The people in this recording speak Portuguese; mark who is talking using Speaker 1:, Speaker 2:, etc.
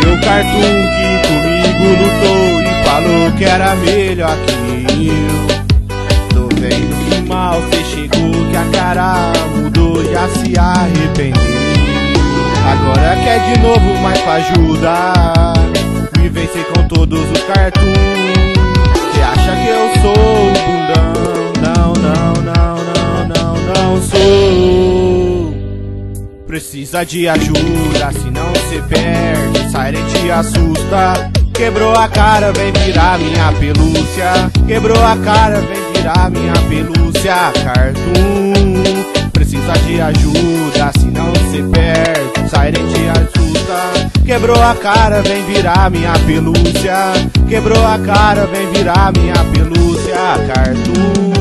Speaker 1: Teu cartoon que comigo lutou e falou que era melhor que eu. Tô vendo que mal cê chegou, que a cara mudou, já se arrependeu. Agora quer de novo mais pra ajudar Me vencer com todos os cartoons Cê acha que eu sou o bundão Não, não, não, não, não, não sou Precisa de ajuda, senão cê perde Siren te assusta. Quebrou a cara, vem virar minha pelúcia. Quebrou a cara, vem virar minha pelúcia. Cartoon Precisa de ajuda, senão cê perde Siren te assusta. Quebrou a cara, vem virar minha pelúcia. Quebrou a cara, vem virar minha pelúcia. Cartoon